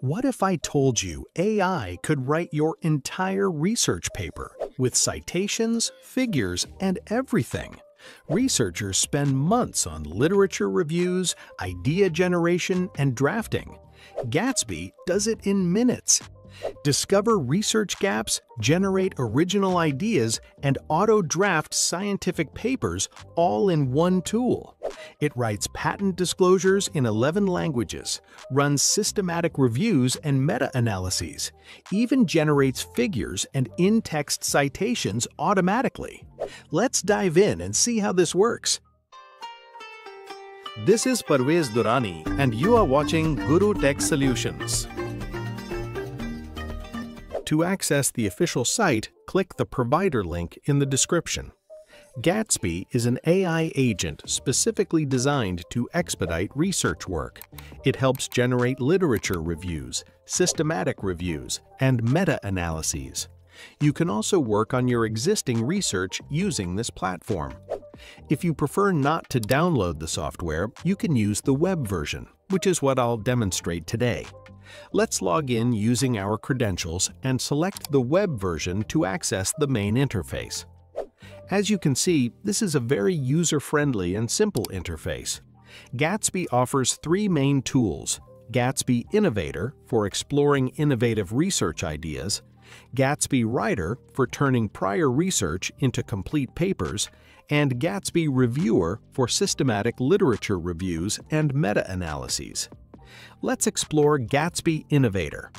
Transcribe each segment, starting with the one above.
What if I told you AI could write your entire research paper with citations, figures, and everything? Researchers spend months on literature reviews, idea generation, and drafting. Gatsbi does it in minutes. Discover research gaps, generate original ideas, and auto-draft scientific papers all in one tool. It writes patent disclosures in 11 languages, runs systematic reviews and meta-analyses, even generates figures and in-text citations automatically. Let's dive in and see how this works. This is Pervaiz Durrani and you are watching Gurru Tech Solutions. To access the official site, click the provider link in the description. Gatsbi is an AI agent specifically designed to expedite research work. It helps generate literature reviews, systematic reviews, and meta-analyses. You can also work on your existing research using this platform. If you prefer not to download the software, you can use the web version, which is what I'll demonstrate today. Let's log in using our credentials and select the web version to access the main interface. As you can see, this is a very user-friendly and simple interface. Gatsbi offers three main tools, Gatsbi Innovator for exploring innovative research ideas, Gatsbi Writer for turning prior research into complete papers, and Gatsbi Reviewer for systematic literature reviews and meta-analyses. Let's explore Gatsbi Innovator.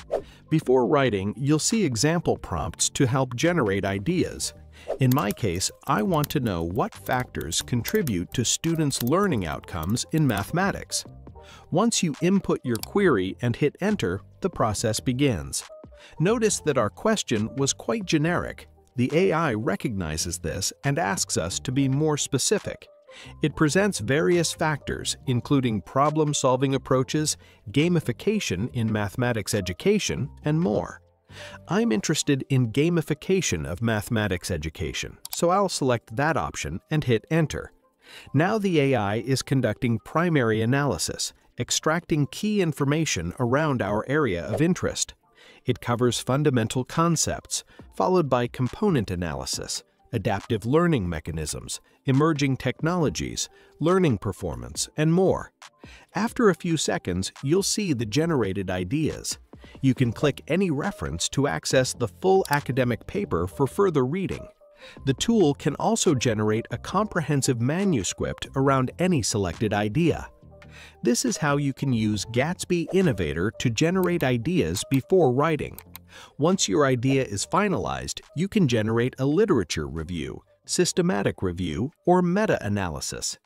Before writing, you'll see example prompts to help generate ideas. In my case, I want to know what factors contribute to students' learning outcomes in mathematics. Once you input your query and hit enter, the process begins. Notice that our question was quite generic. The AI recognizes this and asks us to be more specific. It presents various factors, including problem-solving approaches, gamification in mathematics education, and more. I'm interested in gamification of mathematics education, so I'll select that option and hit Enter. Now the AI is conducting primary analysis, extracting key information around our area of interest. It covers fundamental concepts, followed by component analysis, adaptive learning mechanisms, emerging technologies, learning performance, and more. After a few seconds, you'll see the generated ideas. You can click any reference to access the full academic paper for further reading. The tool can also generate a comprehensive manuscript around any selected idea. This is how you can use Gatsbi Innovator to generate ideas before writing. Once your idea is finalized, you can generate a literature review, systematic review, or meta-analysis.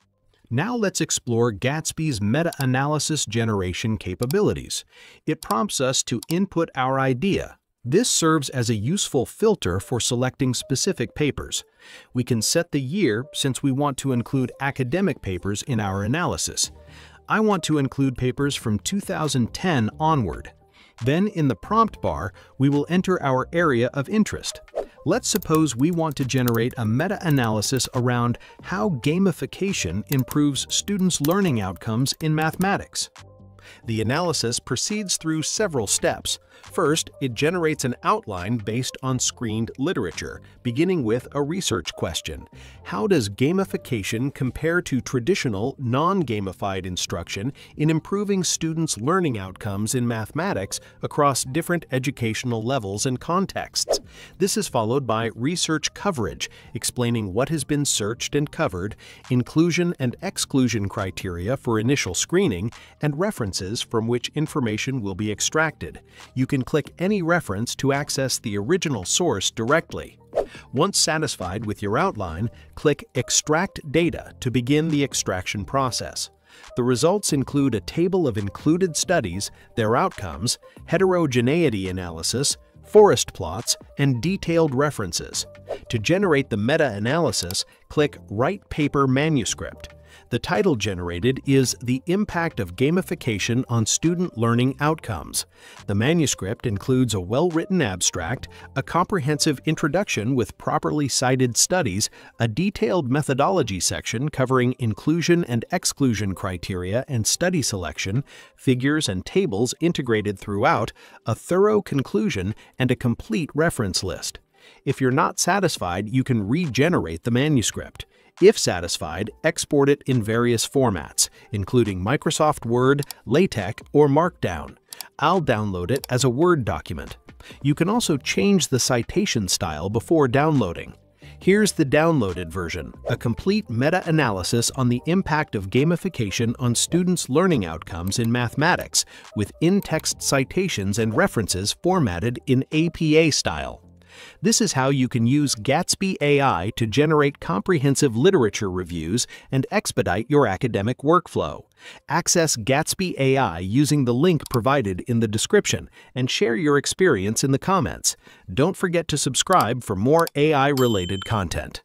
Now let's explore Gatsbi's meta-analysis generation capabilities. It prompts us to input our idea. This serves as a useful filter for selecting specific papers. We can set the year since we want to include academic papers in our analysis. I want to include papers from 2010 onward. Then in the prompt bar, we will enter our area of interest. Let's suppose we want to generate a meta-analysis around how gamification improves students' learning outcomes in mathematics. The analysis proceeds through several steps. First, it generates an outline based on screened literature, beginning with a research question. How does gamification compare to traditional, non-gamified instruction in improving students' learning outcomes in mathematics across different educational levels and contexts? This is followed by research coverage, explaining what has been searched and covered, inclusion and exclusion criteria for initial screening, and references from which information will be extracted. You can click any reference to access the original source directly. Once satisfied with your outline, click Extract Data to begin the extraction process. The results include a table of included studies, their outcomes, heterogeneity analysis, forest plots, and detailed references. To generate the meta-analysis, click Write Paper Manuscript. The title generated is The Impact of Gamification on Student Learning Outcomes. The manuscript includes a well-written abstract, a comprehensive introduction with properly cited studies, a detailed methodology section covering inclusion and exclusion criteria and study selection, figures and tables integrated throughout, a thorough conclusion, and a complete reference list. If you're not satisfied, you can regenerate the manuscript. If satisfied, export it in various formats, including Microsoft Word, LaTeX, or Markdown. I'll download it as a Word document. You can also change the citation style before downloading. Here's the downloaded version, a complete meta-analysis on the impact of gamification on students' learning outcomes in mathematics, with in-text citations and references formatted in APA style. This is how you can use Gatsbi AI to generate comprehensive literature reviews and expedite your academic workflow. Access Gatsbi AI using the link provided in the description and share your experience in the comments. Don't forget to subscribe for more AI-related content.